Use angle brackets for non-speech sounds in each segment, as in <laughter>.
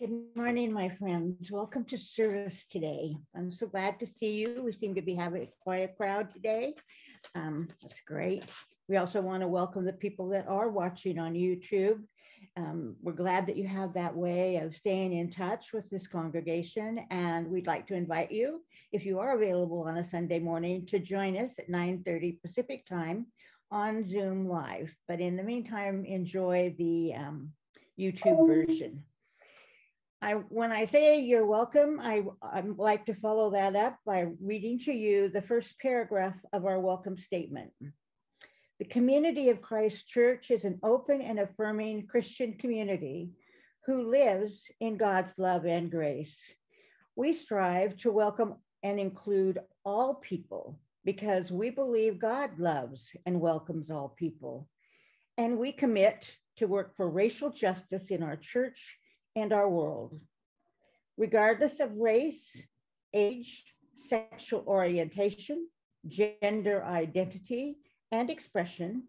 Good morning, my friends. Welcome to service today. I'm so glad to see you. We seem to be having quite a crowd today. Um, that's great. We also want to welcome the people that are watching on YouTube. Um, we're glad that you have that way of staying in touch with this congregation, and we'd like to invite you, if you are available on a Sunday morning, to join us at 9:30 Pacific time on Zoom Live. But in the meantime, enjoy the um, YouTube version. I, when I say you're welcome, I, I like to follow that up by reading to you the first paragraph of our welcome statement. The community of Christ Church is an open and affirming Christian community who lives in God's love and grace. We strive to welcome and include all people because we believe God loves and welcomes all people. And we commit to work for racial justice in our church and our world. Regardless of race, age, sexual orientation, gender identity and expression,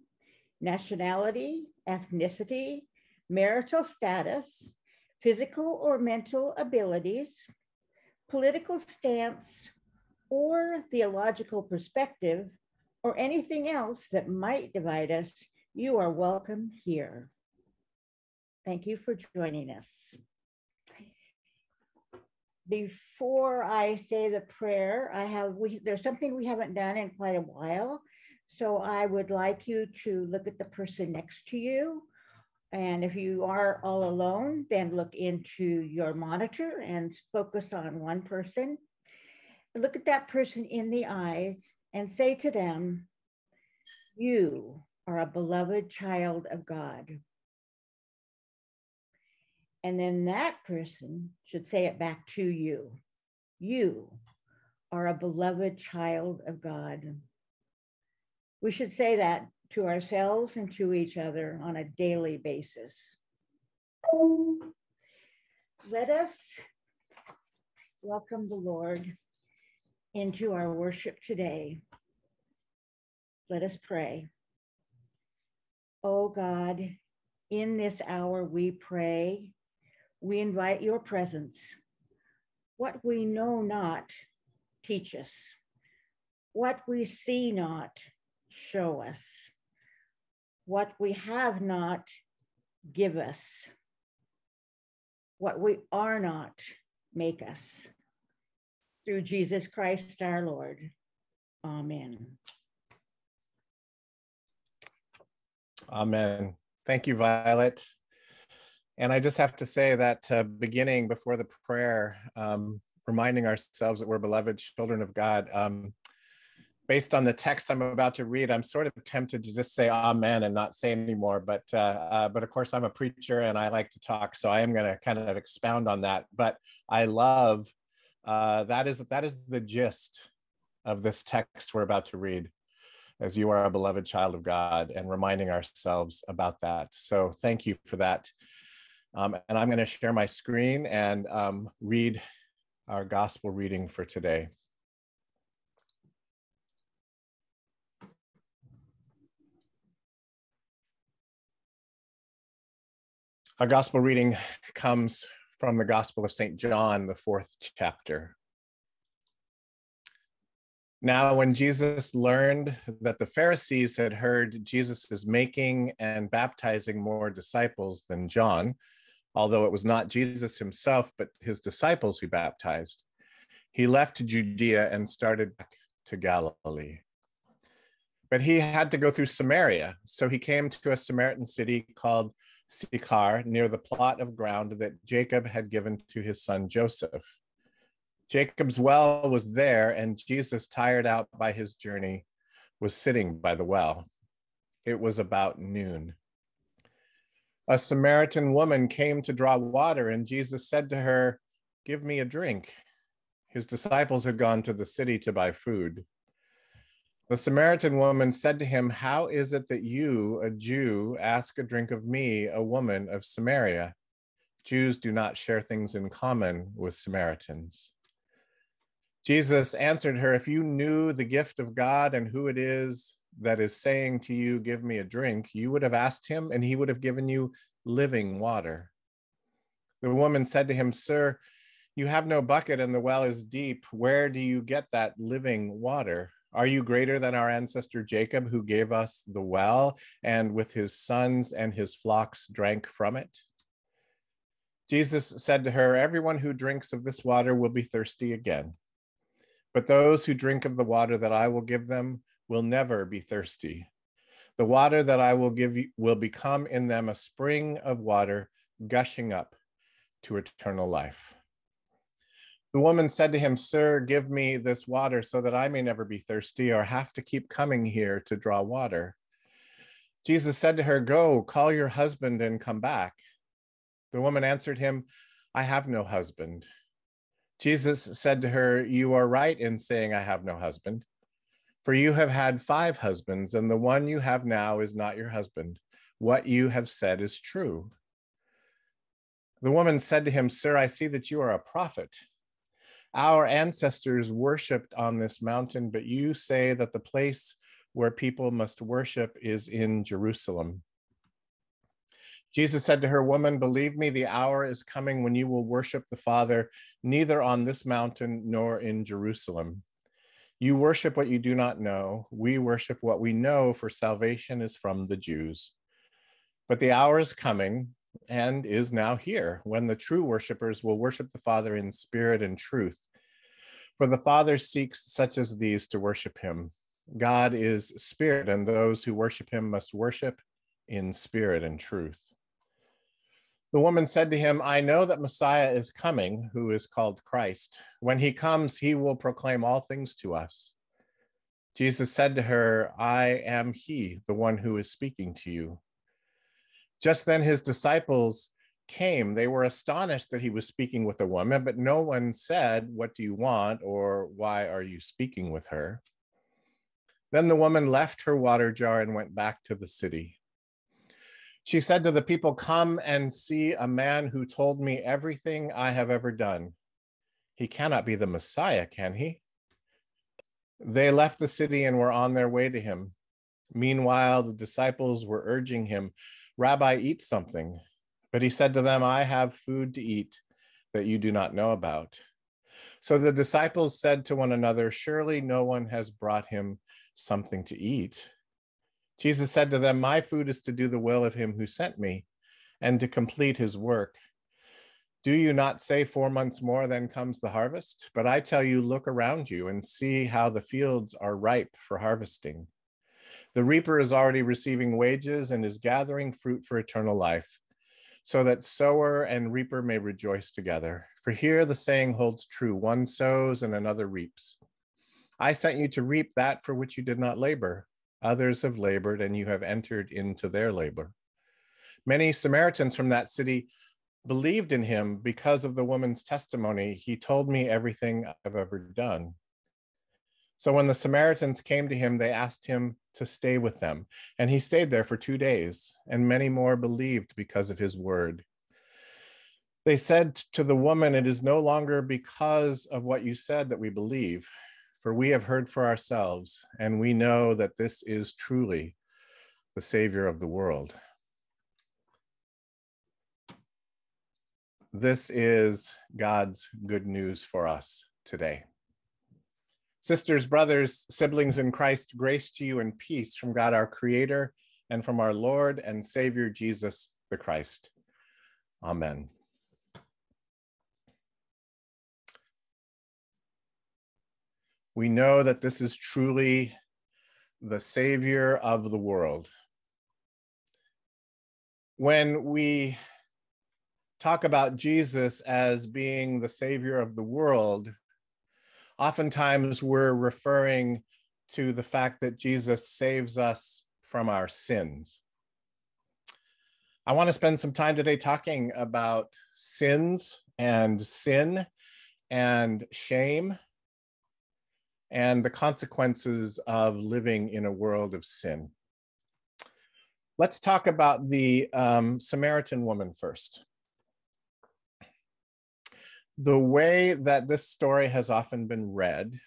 nationality, ethnicity, marital status, physical or mental abilities, political stance, or theological perspective, or anything else that might divide us, you are welcome here. Thank you for joining us. Before I say the prayer, I have we there's something we haven't done in quite a while. So I would like you to look at the person next to you. And if you are all alone, then look into your monitor and focus on one person. Look at that person in the eyes and say to them, You are a beloved child of God. And then that person should say it back to you. You are a beloved child of God. We should say that to ourselves and to each other on a daily basis. Let us welcome the Lord into our worship today. Let us pray. Oh God, in this hour we pray we invite your presence. What we know not, teach us. What we see not, show us. What we have not, give us. What we are not, make us. Through Jesus Christ our Lord. Amen. Amen. Thank you, Violet. And I just have to say that uh, beginning before the prayer, um, reminding ourselves that we're beloved children of God. Um, based on the text I'm about to read, I'm sort of tempted to just say Amen and not say anymore. But uh, uh, but of course, I'm a preacher and I like to talk, so I am going to kind of expound on that. But I love uh, that is that is the gist of this text we're about to read as you are a beloved child of God and reminding ourselves about that. So thank you for that. Um, and I'm going to share my screen and um, read our gospel reading for today. Our gospel reading comes from the Gospel of St. John, the fourth chapter. Now, when Jesus learned that the Pharisees had heard Jesus is making and baptizing more disciples than John, although it was not Jesus himself, but his disciples who baptized. He left Judea and started back to Galilee. But he had to go through Samaria. So he came to a Samaritan city called Sychar near the plot of ground that Jacob had given to his son Joseph. Jacob's well was there, and Jesus, tired out by his journey, was sitting by the well. It was about noon a Samaritan woman came to draw water, and Jesus said to her, Give me a drink. His disciples had gone to the city to buy food. The Samaritan woman said to him, How is it that you, a Jew, ask a drink of me, a woman of Samaria? Jews do not share things in common with Samaritans. Jesus answered her, If you knew the gift of God and who it is that is saying to you, Give me a drink, you would have asked him, and he would have given you living water. The woman said to him, Sir, you have no bucket and the well is deep. Where do you get that living water? Are you greater than our ancestor Jacob, who gave us the well and with his sons and his flocks drank from it? Jesus said to her, Everyone who drinks of this water will be thirsty again. But those who drink of the water that I will give them will never be thirsty. The water that I will give you will become in them a spring of water gushing up to eternal life. The woman said to him, Sir, give me this water so that I may never be thirsty or have to keep coming here to draw water. Jesus said to her, Go, call your husband and come back. The woman answered him, I have no husband. Jesus said to her, You are right in saying, I have no husband, for you have had five husbands, and the one you have now is not your husband. What you have said is true. The woman said to him, Sir, I see that you are a prophet. Our ancestors worshiped on this mountain, but you say that the place where people must worship is in Jerusalem. Jesus said to her, Woman, believe me, the hour is coming when you will worship the Father, neither on this mountain nor in Jerusalem. You worship what you do not know. We worship what we know, for salvation is from the Jews. But the hour is coming and is now here when the true worshipers will worship the Father in spirit and truth. For the Father seeks such as these to worship him. God is spirit, and those who worship him must worship in spirit and truth. The woman said to him, I know that Messiah is coming, who is called Christ. When he comes, he will proclaim all things to us. Jesus said to her, I am he, the one who is speaking to you. Just then his disciples came. They were astonished that he was speaking with a woman, but no one said, What do you want? or Why are you speaking with her? Then the woman left her water jar and went back to the city. She said to the people, Come and see a man who told me everything I have ever done. He cannot be the Messiah, can he? They left the city and were on their way to him. Meanwhile, the disciples were urging him, Rabbi, eat something. But he said to them, I have food to eat that you do not know about. So the disciples said to one another, Surely no one has brought him something to eat. Jesus said to them, My food is to do the will of him who sent me and to complete his work. Do you not say four months more, then comes the harvest? But I tell you, look around you and see how the fields are ripe for harvesting. The reaper is already receiving wages and is gathering fruit for eternal life, so that sower and reaper may rejoice together. For here the saying holds true one sows and another reaps. I sent you to reap that for which you did not labor. Others have labored, and you have entered into their labor. Many Samaritans from that city believed in him because of the woman's testimony. He told me everything I've ever done. So when the Samaritans came to him, they asked him to stay with them. And he stayed there for two days, and many more believed because of his word. They said to the woman, It is no longer because of what you said that we believe, for we have heard for ourselves, and we know that this is truly the Savior of the world. This is God's good news for us today. Sisters, brothers, siblings in Christ, grace to you and peace from God our Creator and from our Lord and Savior Jesus the Christ. Amen. We know that this is truly the Savior of the world. When we talk about Jesus as being the Savior of the world, oftentimes we're referring to the fact that Jesus saves us from our sins. I want to spend some time today talking about sins and sin and shame and the consequences of living in a world of sin. Let's talk about the um, Samaritan woman first the way that this story has often been read,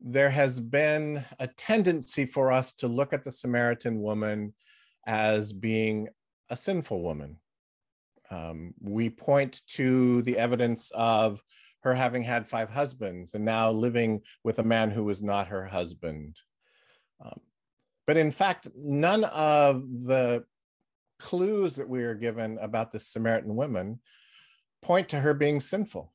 there has been a tendency for us to look at the Samaritan woman as being a sinful woman. Um, we point to the evidence of her having had five husbands and now living with a man who was not her husband. Um, but in fact, none of the clues that we are given about the Samaritan woman point to her being sinful.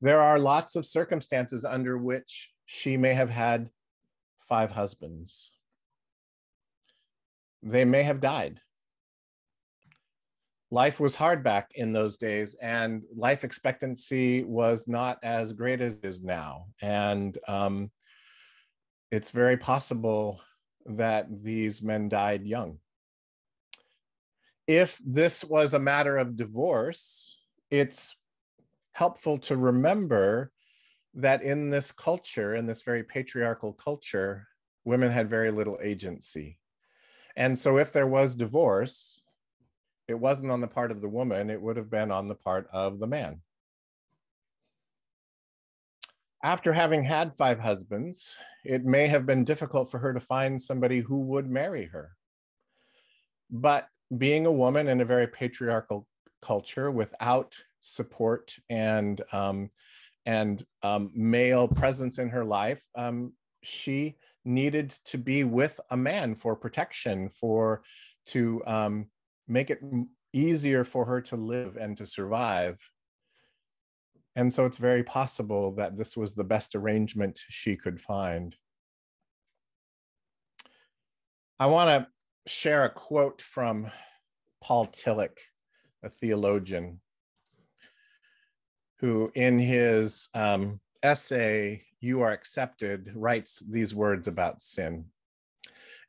There are lots of circumstances under which she may have had five husbands. They may have died. Life was hard back in those days, and life expectancy was not as great as it is now. And um, it's very possible that these men died young. If this was a matter of divorce, it's helpful to remember that in this culture, in this very patriarchal culture, women had very little agency. And so if there was divorce, it wasn't on the part of the woman, it would have been on the part of the man. After having had five husbands, it may have been difficult for her to find somebody who would marry her. But being a woman in a very patriarchal culture without support and um, and um, male presence in her life, um, she needed to be with a man for protection, for to um, make it easier for her to live and to survive. And so it's very possible that this was the best arrangement she could find. I want to share a quote from Paul Tillich, a theologian, who in his um, essay, You Are Accepted, writes these words about sin.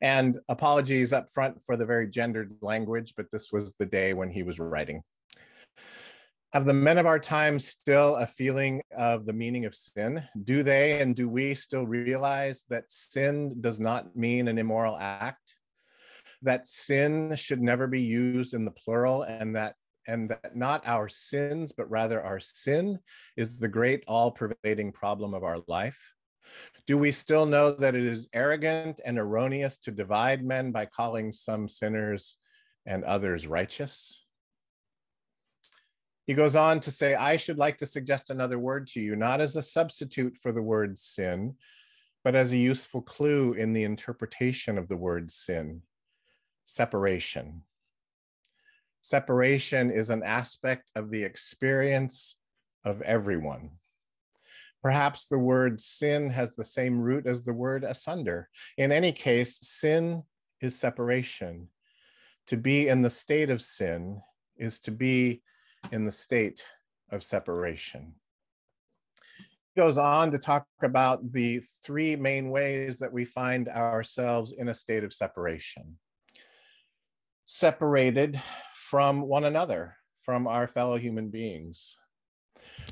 And apologies up front for the very gendered language, but this was the day when he was writing. Have the men of our time still a feeling of the meaning of sin? Do they and do we still realize that sin does not mean an immoral act? That sin should never be used in the plural and that and that not our sins, but rather our sin is the great all pervading problem of our life? Do we still know that it is arrogant and erroneous to divide men by calling some sinners and others righteous? He goes on to say, I should like to suggest another word to you, not as a substitute for the word sin, but as a useful clue in the interpretation of the word sin separation. Separation is an aspect of the experience of everyone. Perhaps the word sin has the same root as the word asunder. In any case, sin is separation. To be in the state of sin is to be in the state of separation. He goes on to talk about the three main ways that we find ourselves in a state of separation. Separated from one another, from our fellow human beings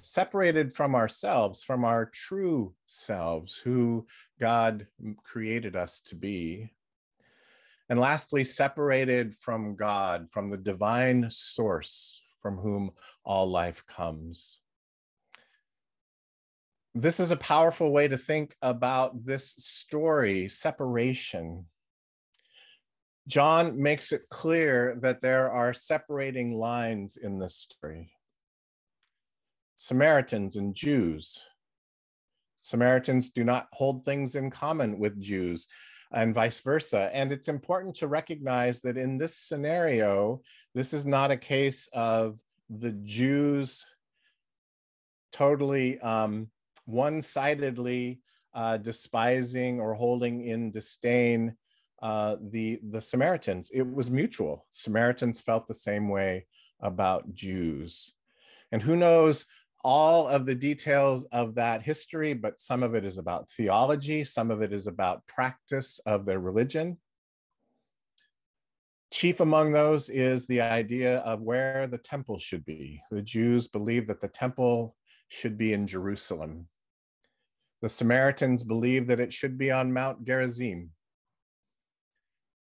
separated from ourselves, from our true selves, who God created us to be. And lastly, separated from God, from the divine source from whom all life comes. This is a powerful way to think about this story, separation. John makes it clear that there are separating lines in this story. Samaritans and Jews. Samaritans do not hold things in common with Jews and vice versa. And it's important to recognize that in this scenario, this is not a case of the Jews totally um, one sidedly uh, despising or holding in disdain uh, the, the Samaritans. It was mutual. Samaritans felt the same way about Jews. And who knows all of the details of that history, but some of it is about theology, some of it is about practice of their religion. Chief among those is the idea of where the temple should be. The Jews believe that the temple should be in Jerusalem. The Samaritans believe that it should be on Mount Gerizim.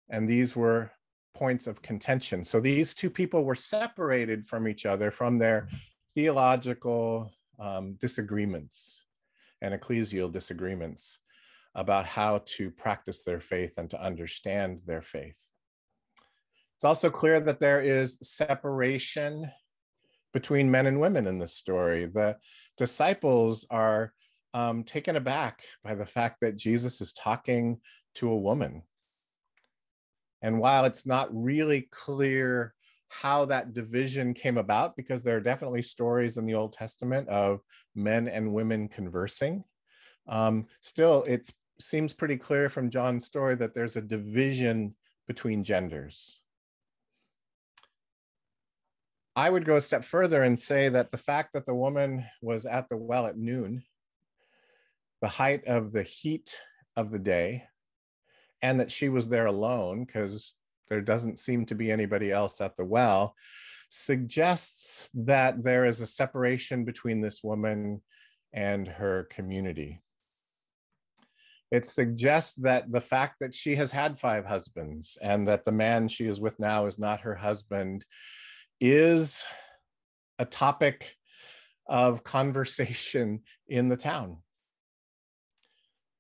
And these were points of contention. So these two people were separated from each other from their theological um, disagreements and ecclesial disagreements about how to practice their faith and to understand their faith. It's also clear that there is separation between men and women in this story. The disciples are um, taken aback by the fact that Jesus is talking to a woman. And while it's not really clear how that division came about, because there are definitely stories in the Old Testament of men and women conversing, um, still it seems pretty clear from John's story that there's a division between genders. I would go a step further and say that the fact that the woman was at the well at noon, the height of the heat of the day, and that she was there alone because there doesn't seem to be anybody else at the well, suggests that there is a separation between this woman and her community. It suggests that the fact that she has had five husbands and that the man she is with now is not her husband is a topic of conversation in the town.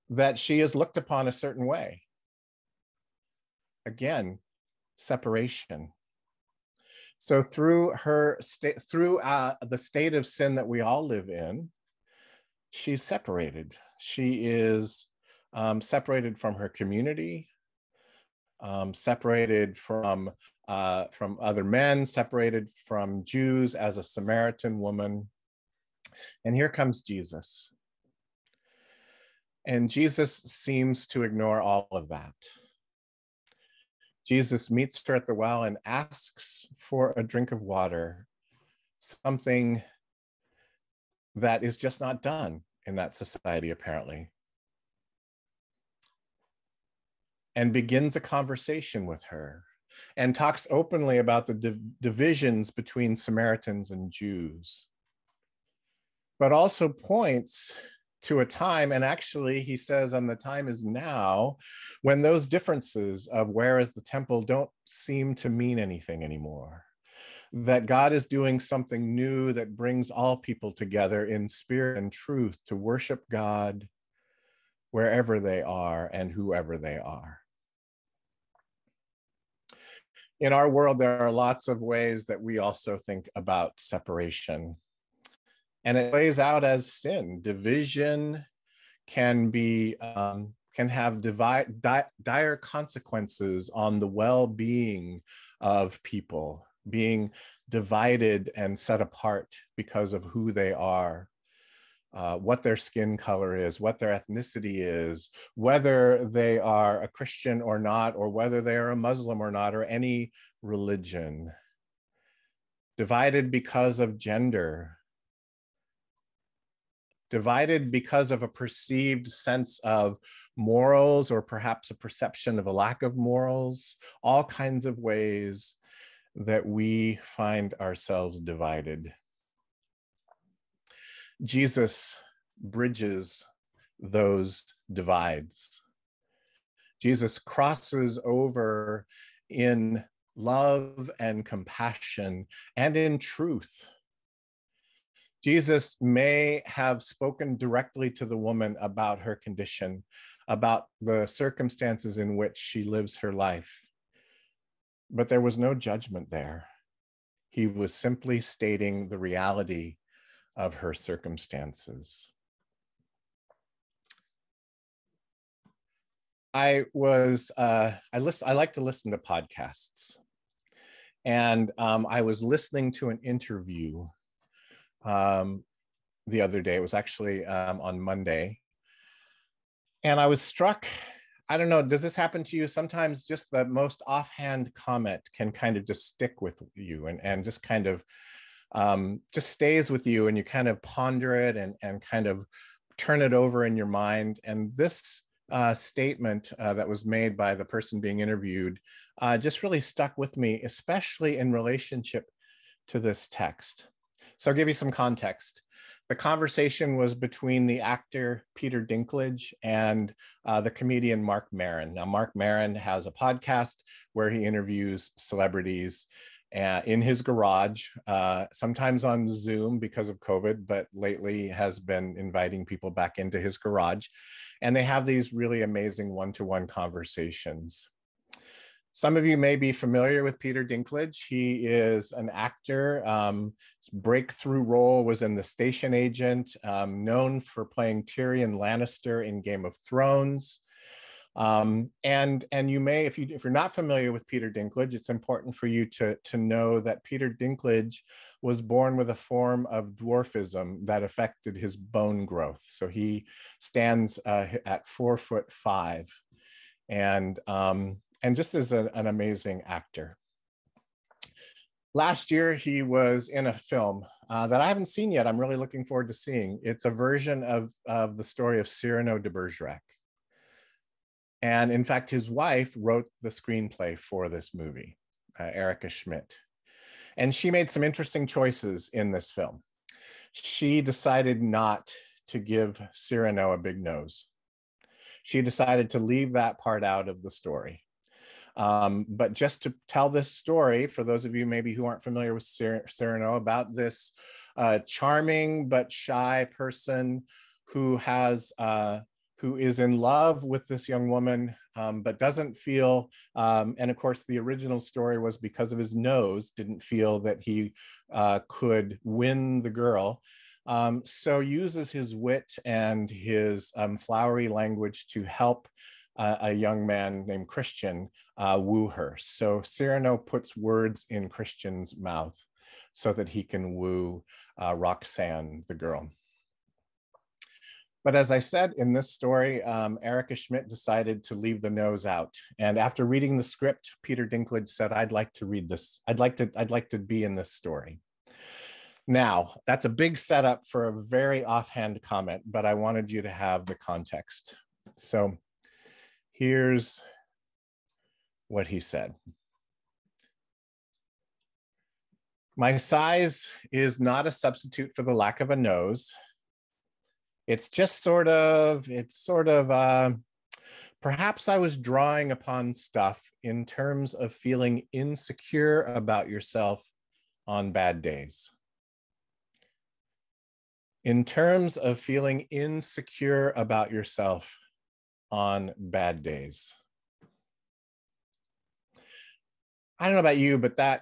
That she is looked upon a certain way. Again, separation. So through her state, through uh, the state of sin that we all live in, she's separated. She is um, separated from her community, um, separated from uh, from other men, separated from Jews as a Samaritan woman. And here comes Jesus. And Jesus seems to ignore all of that. Jesus meets her at the well and asks for a drink of water, something that is just not done in that society, apparently. And begins a conversation with her and talks openly about the div divisions between Samaritans and Jews, but also points to a time, and actually he says, and the time is now, when those differences of where is the temple don't seem to mean anything anymore. That God is doing something new that brings all people together in spirit and truth to worship God wherever they are and whoever they are in our world, there are lots of ways that we also think about separation. And it plays out as sin. Division can be um, can have di dire consequences on the well-being of people, being divided and set apart because of who they are uh, what their skin color is, what their ethnicity is, whether they are a Christian or not, or whether they are a Muslim or not, or any religion. Divided because of gender. Divided because of a perceived sense of morals, or perhaps a perception of a lack of morals, all kinds of ways that we find ourselves divided. Jesus bridges those divides. Jesus crosses over in love and compassion and in truth. Jesus may have spoken directly to the woman about her condition, about the circumstances in which she lives her life. But there was no judgment there. He was simply stating the reality of her circumstances. I was uh, I listen. I like to listen to podcasts, and um, I was listening to an interview um, the other day. It was actually um, on Monday, and I was struck. I don't know. Does this happen to you? Sometimes just the most offhand comment can kind of just stick with you, and and just kind of um, just stays with you and you kind of ponder it and, and kind of turn it over in your mind. And this uh, statement uh, that was made by the person being interviewed uh, just really stuck with me, especially in relationship to this text. So I'll give you some context. The conversation was between the actor Peter Dinklage and uh, the comedian Mark Maron. Now, Mark Maron has a podcast where he interviews celebrities uh, in his garage, uh, sometimes on Zoom because of COVID, but lately has been inviting people back into his garage. And they have these really amazing one to one conversations. Some of you may be familiar with Peter Dinklage. He is an actor. Um, his breakthrough role was in The Station Agent, um, known for playing Tyrion Lannister in Game of Thrones. Um, and and you may, if you if you're not familiar with Peter Dinklage, it's important for you to to know that Peter Dinklage was born with a form of dwarfism that affected his bone growth. So he stands uh, at four foot five, and um, and just is a, an amazing actor. Last year, he was in a film uh, that I haven't seen yet. I'm really looking forward to seeing. It's a version of, of the story of Cyrano de Bergerac. And in fact, his wife wrote the screenplay for this movie, uh, Erica Schmidt. And she made some interesting choices in this film. She decided not to give Cyrano a big nose. She decided to leave that part out of the story. Um, but just to tell this story, for those of you maybe who aren't familiar with Cyrano, about this uh, charming but shy person who has uh, who is in love with this young woman, um, but doesn't feel, um, and of course, the original story was because of his nose, didn't feel that he uh, could win the girl. Um, so uses his wit and his um, flowery language to help uh, a young man named Christian uh, woo her. So Cyrano puts words in Christian's mouth so that he can woo uh, Roxanne, the girl. But as I said in this story, um, Erica Schmidt decided to leave the nose out. And after reading the script, Peter Dinklage said, I'd like to read this. I'd like to, I'd like to be in this story. Now, that's a big setup for a very offhand comment, but I wanted you to have the context. So here's what he said. My size is not a substitute for the lack of a nose it's just sort of it's sort of uh, perhaps i was drawing upon stuff in terms of feeling insecure about yourself on bad days in terms of feeling insecure about yourself on bad days i don't know about you but that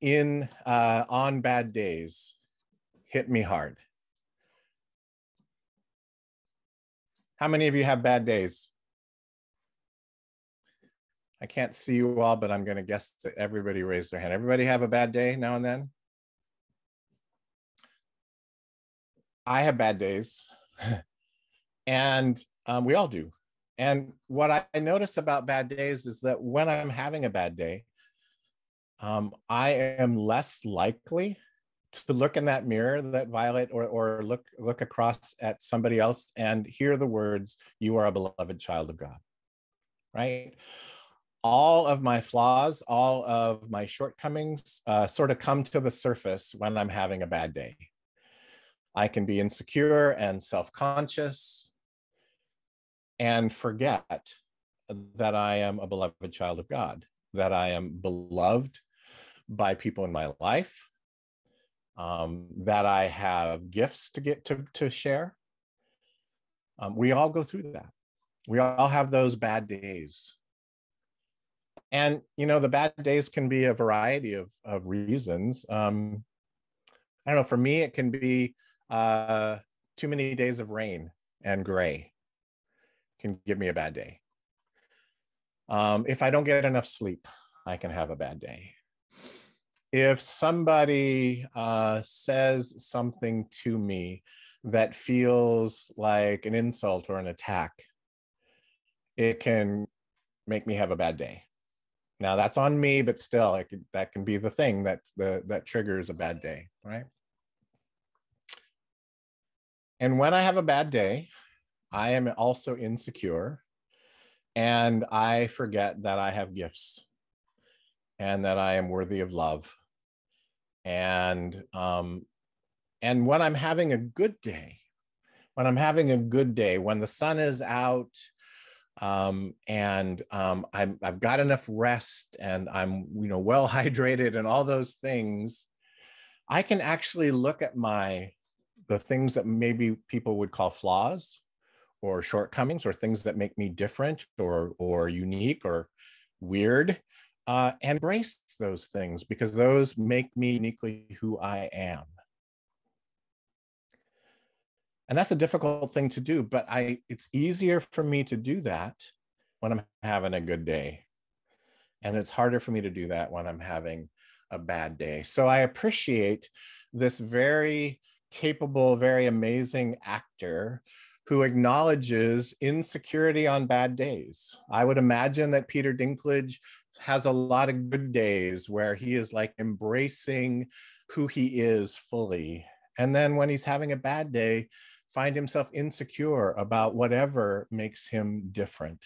in uh, on bad days hit me hard How many of you have bad days? I can't see you all, but I'm going to guess that everybody raised their hand. Everybody have a bad day now and then? I have bad days, <laughs> and um, we all do. And what I notice about bad days is that when I'm having a bad day, um, I am less likely to look in that mirror that violet or, or look look across at somebody else and hear the words you are a beloved child of god right? All of my flaws all of my shortcomings uh, sort of come to the surface when i'm having a bad day. I can be insecure and self-conscious and forget that i am a beloved child of god that i am beloved by people in my life um, that I have gifts to get to, to share. Um, we all go through that. We all have those bad days. And, you know, the bad days can be a variety of, of reasons. Um, I don't know, for me, it can be uh, too many days of rain and gray can give me a bad day. Um, if I don't get enough sleep, I can have a bad day if somebody uh, says something to me that feels like an insult or an attack, it can make me have a bad day. Now that's on me, but still, could, that can be the thing that the that triggers a bad day, right? And when I have a bad day, I am also insecure, and I forget that I have gifts, and that I am worthy of love, and um, and when i'm having a good day when i'm having a good day when the sun is out um, and um, I'm, i've got enough rest and i'm you know well <laughs> hydrated and all those things i can actually look at my the things that maybe people would call flaws or shortcomings or things that make me different or or unique or weird uh, and embrace those things because those make me uniquely who I am. And that's a difficult thing to do, but I it's easier for me to do that when I'm having a good day. And it's harder for me to do that when I'm having a bad day. So I appreciate this very capable, very amazing actor who acknowledges insecurity on bad days. I would imagine that Peter Dinklage has a lot of good days where he is like embracing who he is fully. And then when he's having a bad day, find himself insecure about whatever makes him different.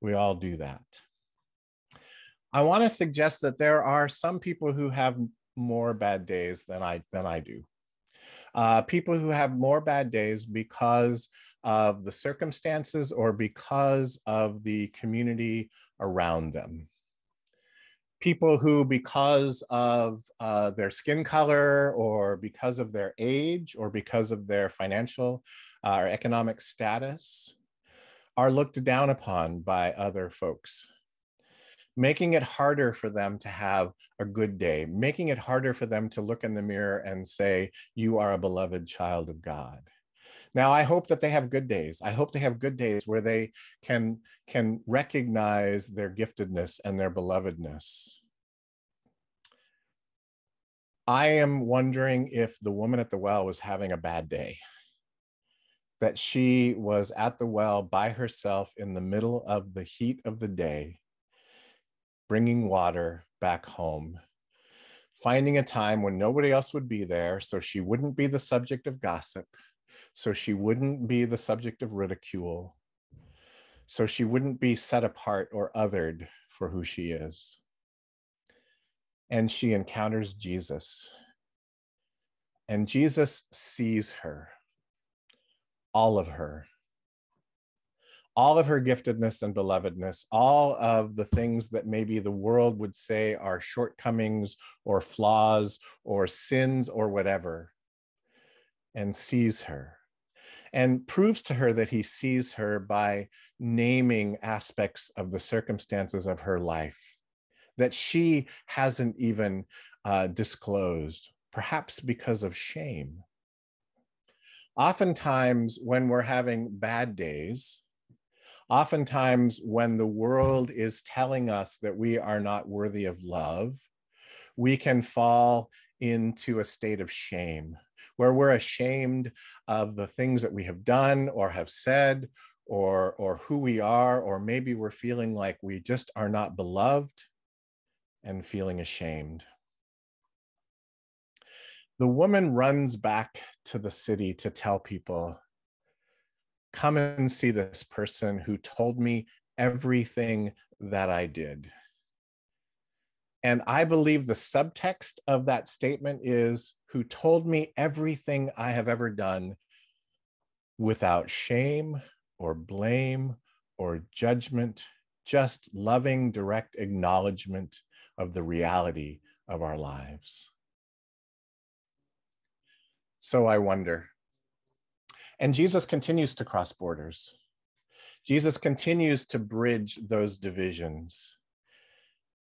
We all do that. I want to suggest that there are some people who have more bad days than I than I do uh, people who have more bad days because of the circumstances or because of the community around them. People who, because of uh, their skin color or because of their age or because of their financial uh, or economic status, are looked down upon by other folks making it harder for them to have a good day, making it harder for them to look in the mirror and say, You are a beloved child of God. Now, I hope that they have good days. I hope they have good days where they can, can recognize their giftedness and their belovedness. I am wondering if the woman at the well was having a bad day, that she was at the well by herself in the middle of the heat of the day bringing water back home, finding a time when nobody else would be there so she wouldn't be the subject of gossip, so she wouldn't be the subject of ridicule, so she wouldn't be set apart or othered for who she is. And she encounters Jesus. And Jesus sees her, all of her, all of her giftedness and belovedness, all of the things that maybe the world would say are shortcomings or flaws or sins or whatever, and sees her and proves to her that he sees her by naming aspects of the circumstances of her life that she hasn't even uh, disclosed, perhaps because of shame. Oftentimes, when we're having bad days, Oftentimes, when the world is telling us that we are not worthy of love, we can fall into a state of shame where we're ashamed of the things that we have done or have said or or who we are or maybe we're feeling like we just are not beloved and feeling ashamed. The woman runs back to the city to tell people come and see this person who told me everything that I did. And I believe the subtext of that statement is who told me everything I have ever done without shame or blame or judgment, just loving, direct acknowledgement of the reality of our lives. So I wonder and Jesus continues to cross borders. Jesus continues to bridge those divisions.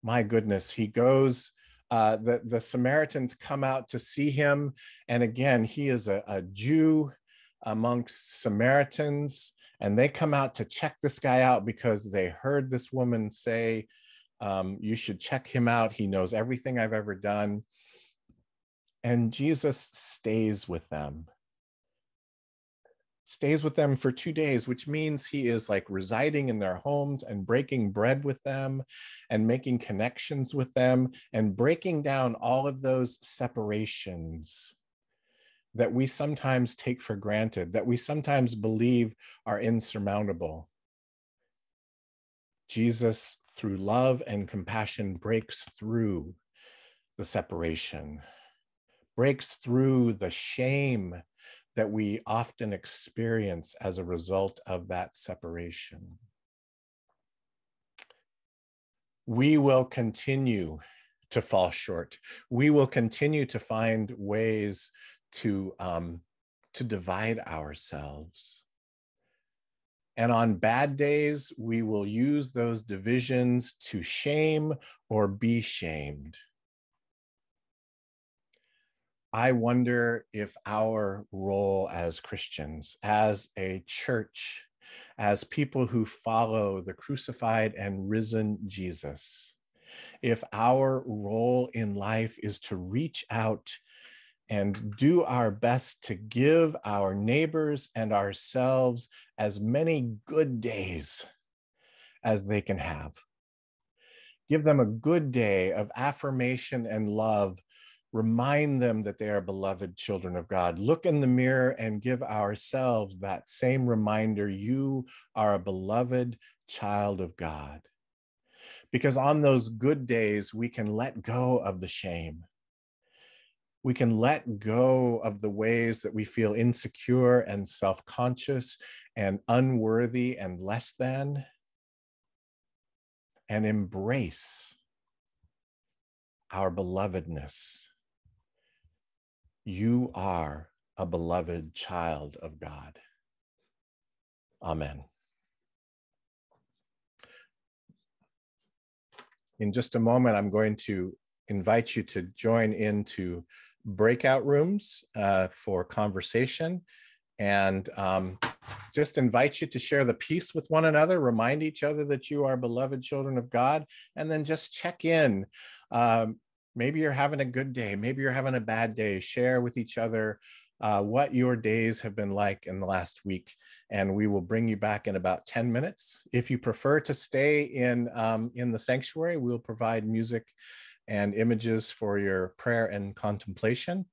My goodness, he goes, uh, the, the Samaritans come out to see him. And again, he is a, a Jew amongst Samaritans. And they come out to check this guy out because they heard this woman say, um, You should check him out. He knows everything I've ever done. And Jesus stays with them stays with them for two days, which means he is like residing in their homes and breaking bread with them and making connections with them and breaking down all of those separations that we sometimes take for granted, that we sometimes believe are insurmountable. Jesus, through love and compassion, breaks through the separation, breaks through the shame that we often experience as a result of that separation. We will continue to fall short. We will continue to find ways to, um, to divide ourselves. And on bad days, we will use those divisions to shame or be shamed. I wonder if our role as Christians, as a church, as people who follow the crucified and risen Jesus, if our role in life is to reach out and do our best to give our neighbors and ourselves as many good days as they can have. Give them a good day of affirmation and love remind them that they are beloved children of God. Look in the mirror and give ourselves that same reminder you are a beloved child of God. Because on those good days, we can let go of the shame. We can let go of the ways that we feel insecure and self conscious and unworthy and less than, and embrace our belovedness you are a beloved child of God. Amen. In just a moment, I'm going to invite you to join into breakout rooms uh, for conversation and um, just invite you to share the peace with one another, remind each other that you are beloved children of God, and then just check in. Um, maybe you're having a good day maybe you're having a bad day. Share with each other uh, what your days have been like in the last week and we will bring you back in about 10 minutes. If you prefer to stay in um, in the sanctuary we'll provide music and images for your prayer and contemplation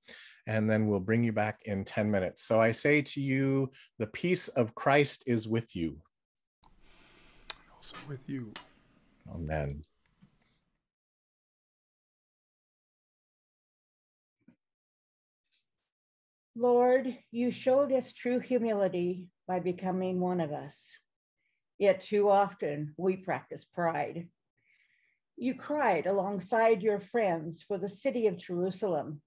and then we'll bring you back in 10 minutes. So i say to you the peace of christ is with you. Also with you. Amen Lord, you showed us true humility by becoming one of us. Yet too often we practice pride. You cried alongside your friends for the city of Jerusalem.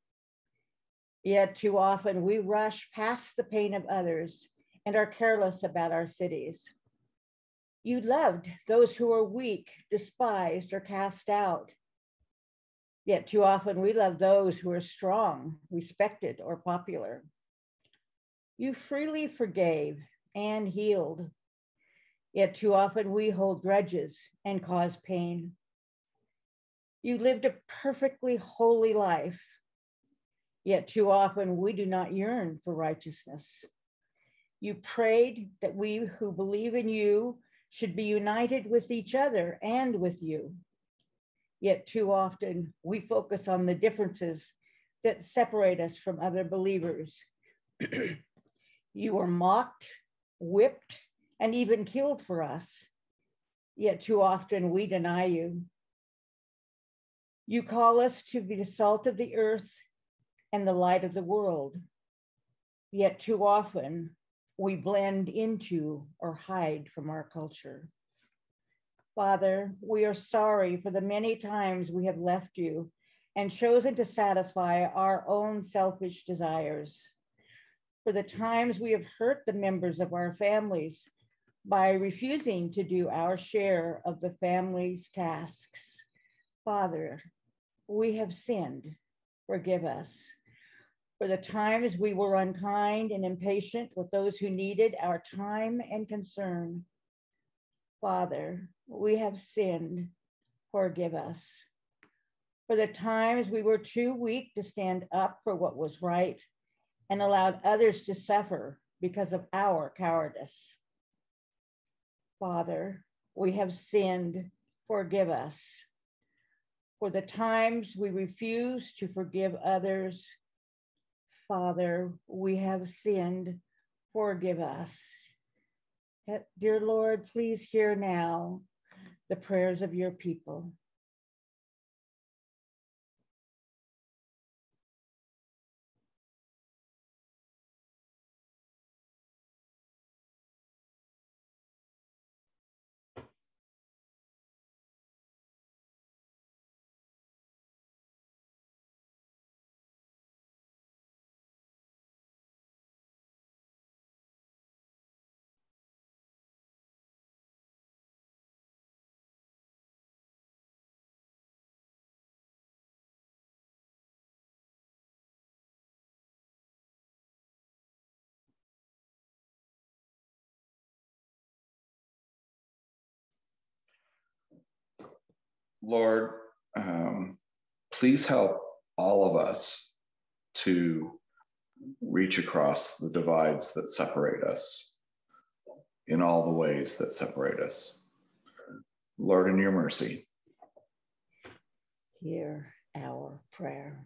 Yet too often we rush past the pain of others and are careless about our cities. You loved those who were weak, despised, or cast out. Yet too often we love those who are strong, respected, or popular. You freely forgave and healed. Yet too often we hold grudges and cause pain. You lived a perfectly holy life. Yet too often we do not yearn for righteousness. You prayed that we who believe in you should be united with each other and with you. Yet too often we focus on the differences that separate us from other believers. <clears throat> you were mocked, whipped, and even killed for us. Yet too often we deny you. You call us to be the salt of the earth and the light of the world. Yet too often we blend into or hide from our culture. Father, we are sorry for the many times we have left you and chosen to satisfy our own selfish desires. For the times we have hurt the members of our families by refusing to do our share of the family's tasks. Father, we have sinned. Forgive us. For the times we were unkind and impatient with those who needed our time and concern. Father, we have sinned. Forgive us. For the times we were too weak to stand up for what was right and allowed others to suffer because of our cowardice. Father, we have sinned. Forgive us. For the times we refuse to forgive others, Father, we have sinned. Forgive us. Dear Lord, please hear now the prayers of your people. Lord, um, please help all of us to reach across the divides that separate us in all the ways that separate us. Lord, in your mercy. Hear our prayer.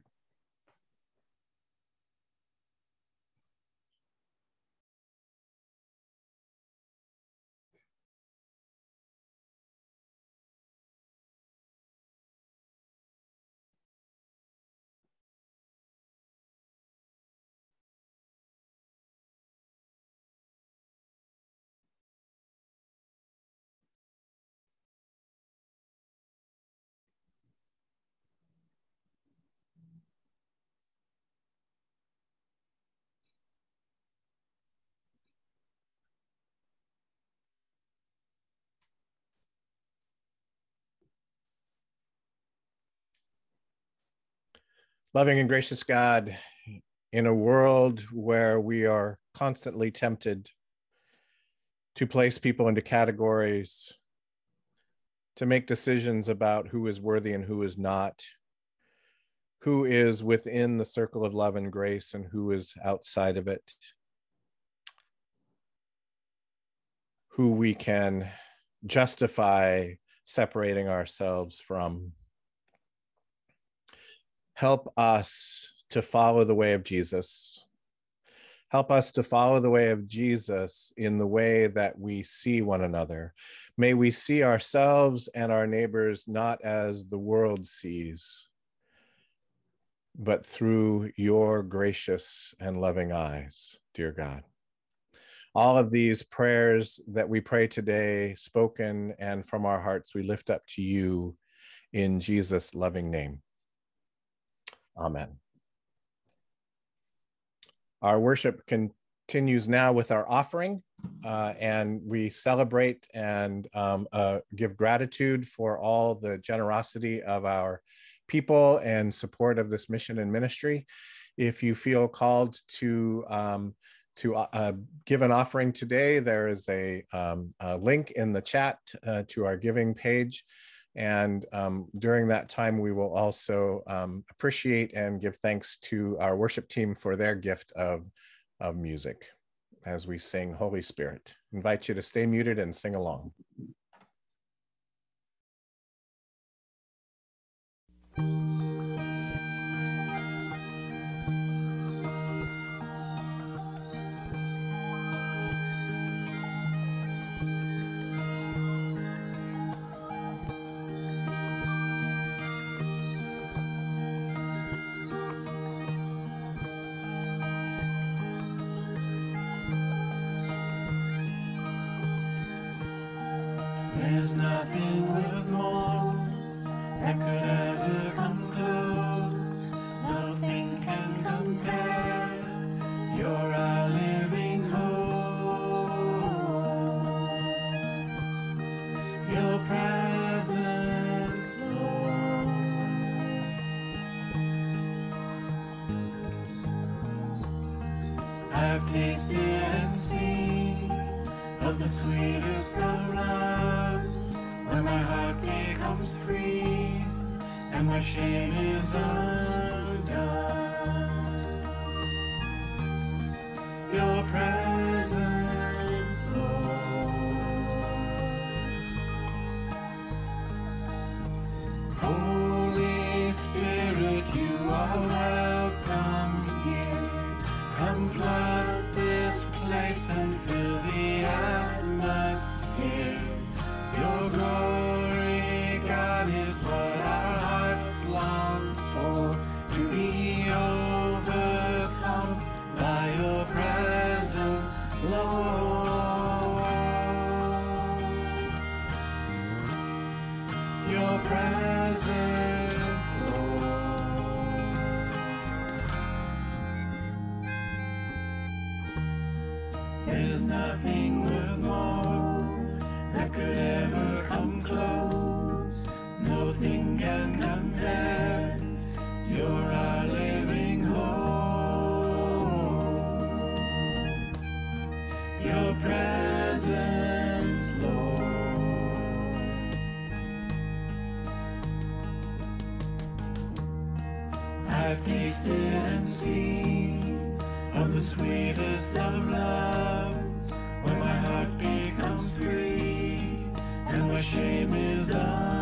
Loving and gracious God, in a world where we are constantly tempted to place people into categories, to make decisions about who is worthy and who is not, who is within the circle of love and grace and who is outside of it, who we can justify separating ourselves from help us to follow the way of Jesus. Help us to follow the way of Jesus in the way that we see one another. May we see ourselves and our neighbors not as the world sees, but through your gracious and loving eyes, dear God. All of these prayers that we pray today, spoken and from our hearts, we lift up to you in Jesus' loving name. Amen. Our worship continues now with our offering, uh, and we celebrate and um, uh, give gratitude for all the generosity of our people and support of this mission and ministry. If you feel called to um, to uh, uh give an offering today, there is a, um, a link in the chat uh, to our giving page. And um, during that time, we will also um, appreciate and give thanks to our worship team for their gift of, of music as we sing Holy Spirit. Invite you to stay muted and sing along. I've tasted and seen of the sweetest of loves when my heart becomes free and my shame is undone.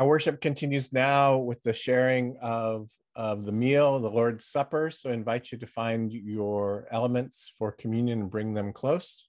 Our worship continues now with the sharing of, of the meal, the Lord's Supper. So I invite you to find your elements for communion and bring them close.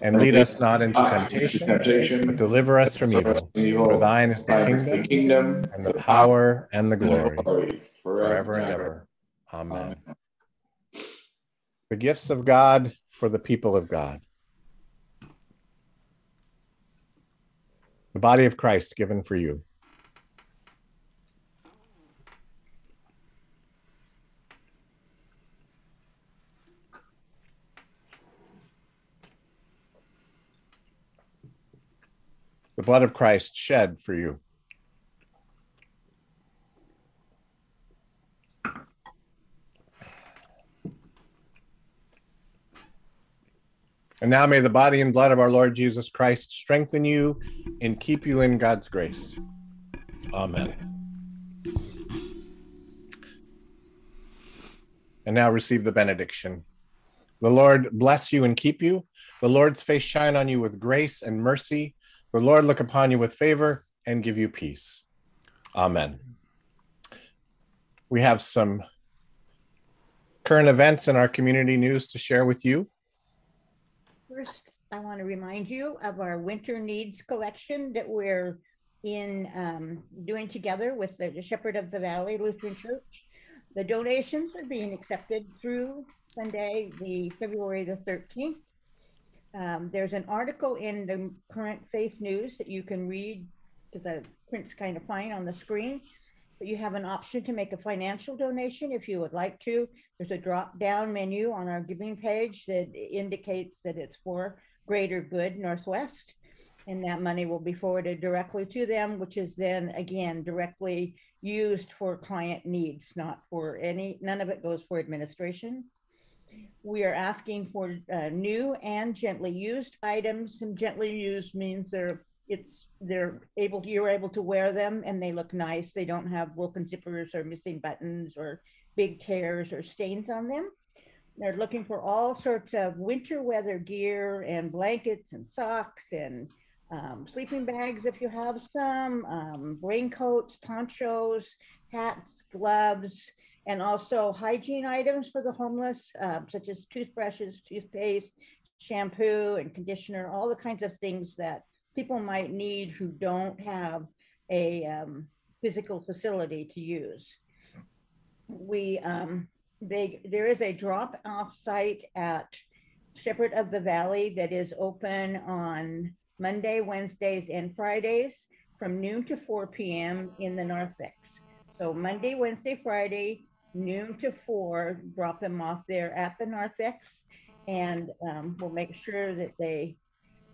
And lead us not into temptation, but deliver us from evil. For thine is the kingdom, and the power, and the and the glory, glory forever and ever. Amen. The gifts of God for the people of God. The body of Christ given for you. The blood of Christ shed for you. And now may the body and blood of our Lord Jesus Christ strengthen you and keep you in God's grace. Amen. And now receive the benediction. The Lord bless you and keep you. The Lord's face shine on you with grace and mercy. The Lord look upon you with favor and give you peace. Amen. We have some current events in our community news to share with you. First, I want to remind you of our winter needs collection that we're in um, doing together with the Shepherd of the Valley Lutheran Church. The donations are being accepted through Sunday, the February the 13th. Um, there's an article in the current Faith News that you can read, because the print's kind of fine on the screen. But you have an option to make a financial donation if you would like to. There's a drop down menu on our giving page that indicates that it's for Greater Good Northwest. And that money will be forwarded directly to them, which is then again directly used for client needs, not for any, none of it goes for administration. We are asking for uh, new and gently used items. And gently used means they're it's they're able to, you're able to wear them and they look nice. They don't have broken zippers or missing buttons or big tears or stains on them. They're looking for all sorts of winter weather gear and blankets and socks and um, sleeping bags if you have some, um, raincoats, ponchos, hats, gloves, and also hygiene items for the homeless, uh, such as toothbrushes, toothpaste, shampoo, and conditioner, all the kinds of things that people might need who don't have a um, physical facility to use. We um, they there is a drop off site at Shepherd of the Valley that is open on Monday, Wednesdays, and Fridays from noon to 4 p.m. in the narthex. So Monday, Wednesday, Friday, noon to 4, drop them off there at the narthex, and um, we'll make sure that they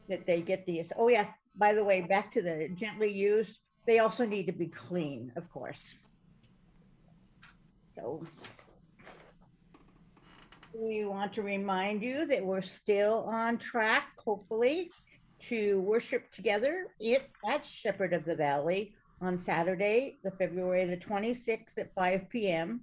that they get these. Oh yeah, by the way, back to the gently used, they also need to be clean, of course. So we want to remind you that we're still on track, hopefully, to worship together it at Shepherd of the Valley on Saturday, the February the 26th at 5 p.m.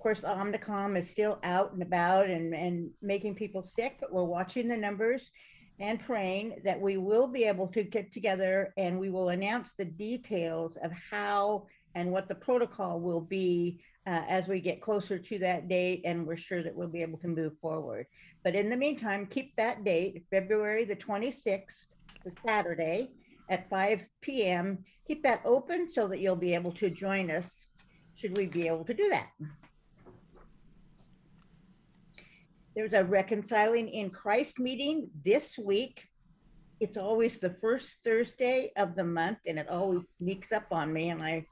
Of course, Omicron is still out and about and, and making people sick, but we're watching the numbers and praying that we will be able to get together and we will announce the details of how and what the protocol will be uh, as we get closer to that date and we're sure that we'll be able to move forward. But in the meantime, keep that date, February the 26th, the Saturday at 5 p.m. Keep that open so that you'll be able to join us should we be able to do that. There's a reconciling in Christ meeting this week. It's always the first Thursday of the month and it always sneaks up on me and I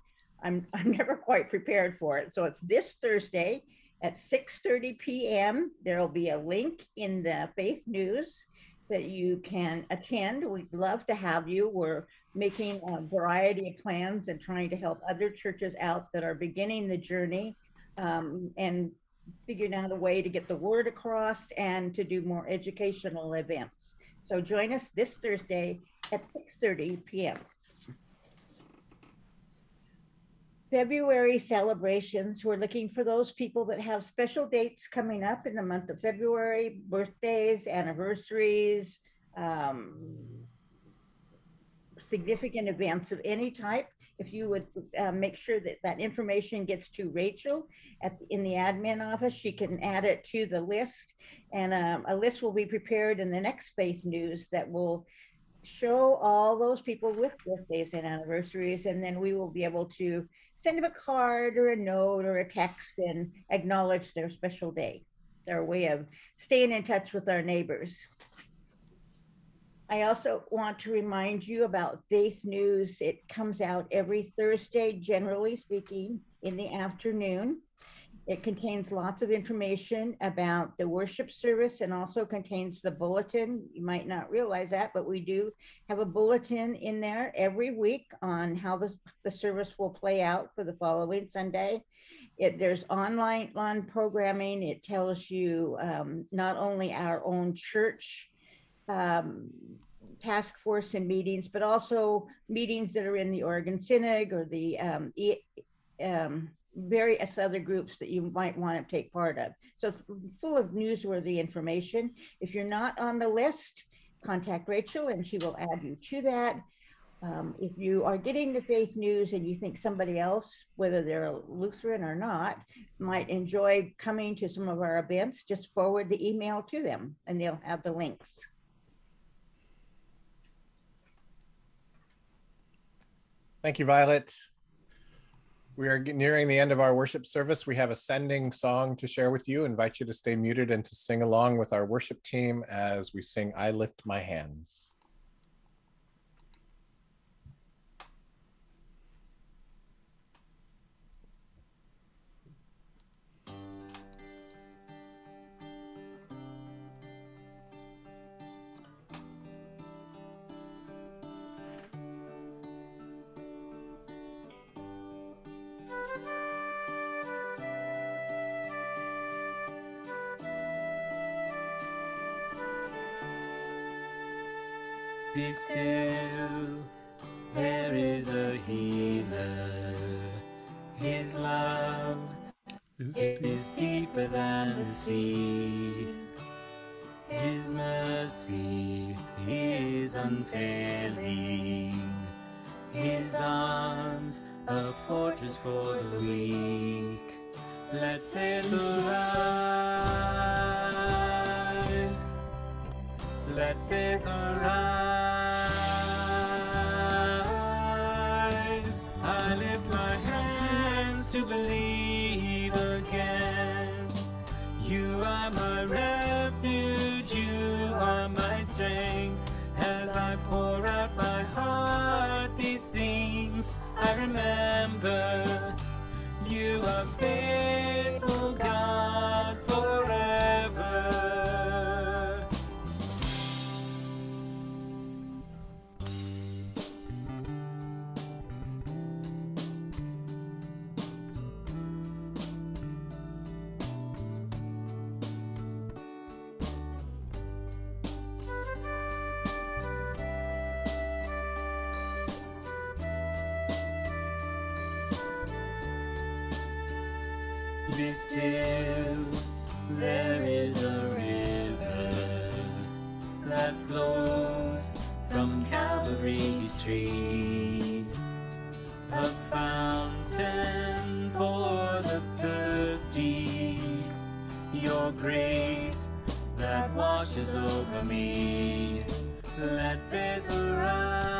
I'm <laughs> I'm never quite prepared for it. So it's this Thursday at 6:30 p.m. There will be a link in the Faith News that you can attend. We'd love to have you. We're making a variety of plans and trying to help other churches out that are beginning the journey um, and figuring out a way to get the word across and to do more educational events. So join us this Thursday at 6:30 p.m. February celebrations, we're looking for those people that have special dates coming up in the month of February, birthdays, anniversaries, um, significant events of any type. If you would uh, make sure that that information gets to Rachel at in the admin office, she can add it to the list, and um, a list will be prepared in the next Faith News that will show all those people with birthdays and anniversaries, and then we will be able to send them a card or a note or a text and acknowledge their special day. Their way of staying in touch with our neighbors. I also want to remind you about Faith News. It comes out every Thursday, generally speaking, in the afternoon. It contains lots of information about the worship service and also contains the bulletin. You might not realize that, but we do have a bulletin in there every week on how the, the service will play out for the following Sunday. It, there's online, online programming. It tells you um, not only our own church um, task force and meetings, but also meetings that are in the Oregon Synod or the um, e, um, various other groups that you might want to take part of. So it's full of newsworthy information. If you're not on the list, contact Rachel and she will add you to that. Um, if you are getting the faith news and you think somebody else, whether they're a Lutheran or not, might enjoy coming to some of our events, just forward the email to them and they'll have the links. Thank you, Violet. We are nearing the end of our worship service. We have a sending song to share with you. invite you to stay muted and to sing along with our worship team as we sing I Lift My Hands. Be still, there is a healer. His love is deeper than the sea. His mercy is unfailing. His arms a fortress for the weak. Let faith arise. Let faith arise. Remember. You are faithful, Grace that washes over me, let faith arise.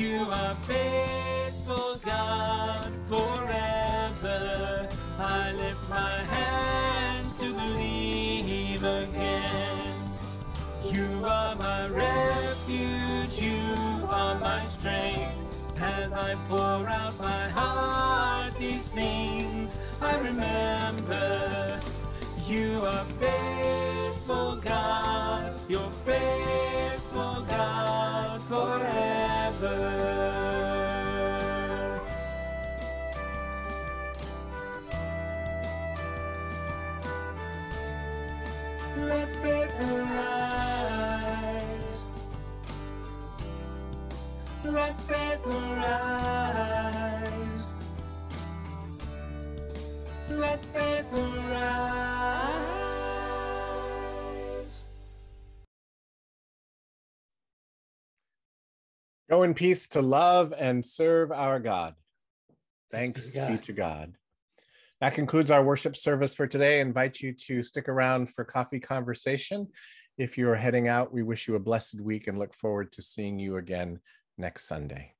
You are faithful, God, forever. I lift my hands to believe again. You are my refuge, you are my strength. As I pour out my heart, these things I remember. You are faithful, God, you're faithful, God, forever. Let faith arise. Let faith arise. Go in peace to love and serve our God. Thanks Thanks be to be God. to God. That concludes our worship service for today. I invite you to stick around for coffee conversation. If you're heading out, we wish you a blessed week and look forward to seeing you again next Sunday.